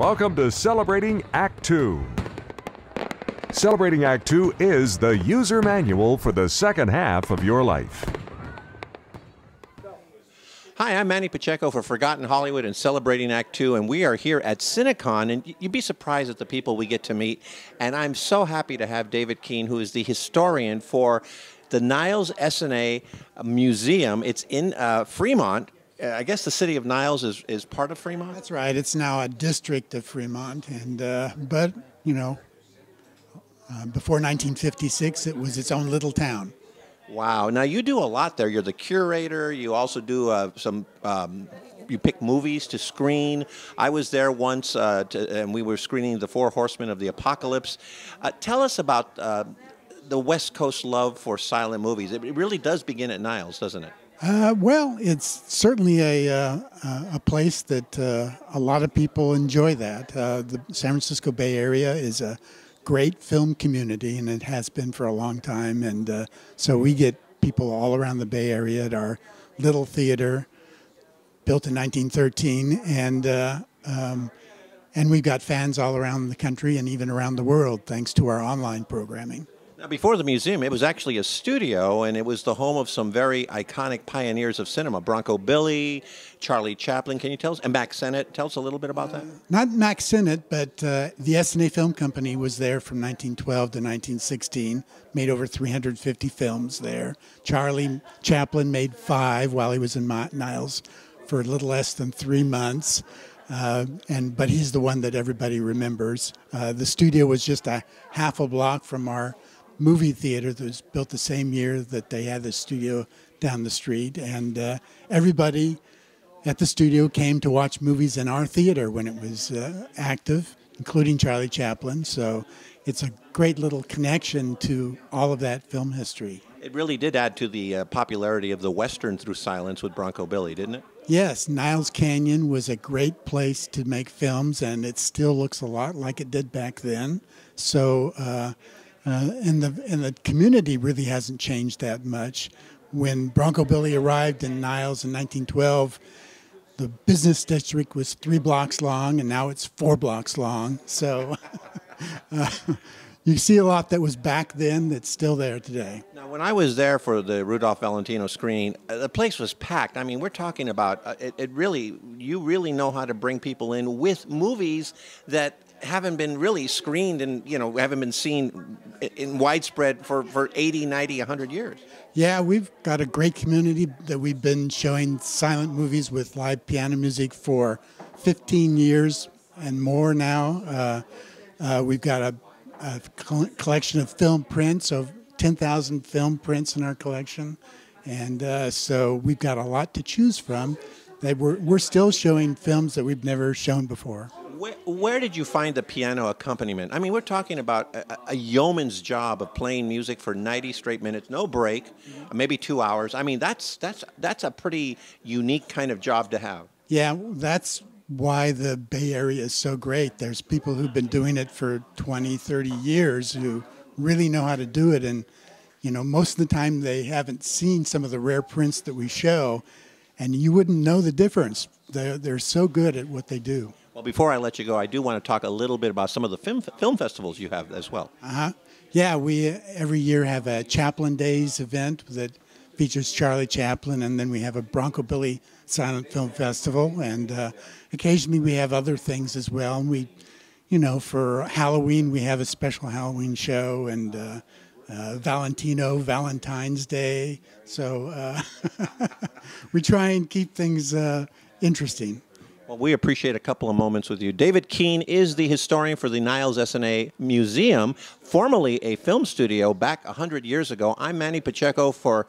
Welcome to Celebrating Act Two. Celebrating Act Two is the user manual for the second half of your life. Hi, I'm Manny Pacheco for Forgotten Hollywood and Celebrating Act Two, and we are here at Cinecon, and you'd be surprised at the people we get to meet. And I'm so happy to have David Kiehn, who is the historian for the Niles Essanay Museum. It's in uh, Fremont. Uh, I guess the city of Niles is, is part of Fremont. That's right. It's now a district of Fremont, and uh, but you know, uh, before 1956, it was its own little town. Wow. Now you do a lot there. You're the curator. You also do uh, some. Um, you pick movies to screen. I was there once, uh, to, and we were screening The Four Horsemen of the Apocalypse. Uh, tell us about uh, the West Coast love for silent movies. It really does begin at Niles, doesn't it? Uh, well, it's certainly a uh, a place that uh, a lot of people enjoy. That uh, the San Francisco Bay Area is a great film community, and it has been for a long time. And uh, so we get people all around the Bay Area at our little theater, built in 1913, and uh, um, and we've got fans all around the country and even around the world, thanks to our online programming. Now, before the museum, it was actually a studio, and it was the home of some very iconic pioneers of cinema Bronco Billy, Charlie Chaplin. Can you tell us? And Mack Sennett. Tell us a little bit about that. Not Mack Sennett, but uh, the Essanay Film Company was there from 1912 to 1916, made over 350 films there. Charlie Chaplin made five while he was in Niles for a little less than three months. Uh, and but he's the one that everybody remembers. Uh, the studio was just a half a block from our movie theater that was built the same year that they had the studio down the street, and uh, everybody at the studio came to watch movies in our theater when it was uh, active, including Charlie Chaplin. So it's a great little connection to all of that film history. It really did add to the uh, popularity of the Western through silence with Bronco Billy, didn't it? Yes, Niles Canyon was a great place to make films, and it still looks a lot like it did back then. So, uh, and the and the community really hasn't changed that much. When Bronco Billy arrived in Niles in 1912, the business district was three blocks long, and now it's four blocks long. So uh, you see a lot that was back then that's still there today. Now, when I was there for the Rudolph Valentino screening, uh, the place was packed. I mean, we're talking about uh, it, it really, you really know how to bring people in with movies that haven't been really screened and you know haven't been seen in widespread for, for 80 90 100 years yeah we've got a great community that we've been showing silent movies with live piano music for 15 years and more now uh, uh, we've got a, a, collection of film prints of 10,000 film prints in our collection and uh, so we've got a lot to choose from that we're, we're still showing films that we've never shown before where, where, did you find the piano accompaniment? I mean, we're talking about a, a, yeoman's job of playing music for 90 straight minutes, no break, maybe two hours. I mean, that's that's that's a pretty unique kind of job to have. Yeah, that's why the Bay Area is so great. There's people who've been doing it for 20, 30 years who really know how to do it, and you know, most of the time they haven't seen some of the rare prints that we show, and you wouldn't know the difference. They're, they're so good at what they do. Well, before I let you go, I do want to talk a little bit about some of the film, film festivals you have as well. Uh huh. Yeah, we every year have a Chaplin Days event that features Charlie Chaplin, and then we have a Bronco Billy Silent Film Festival, and uh, occasionally we have other things as well. And we, you know, for Halloween we have a special Halloween show, and uh, uh, Valentino Valentine's Day. So uh, we try and keep things uh, interesting. Well, we appreciate a couple of moments with you. David Kiehn is the historian for the Niles Essanay Museum, formerly a film studio back 100 years ago. I'm Manny Pacheco for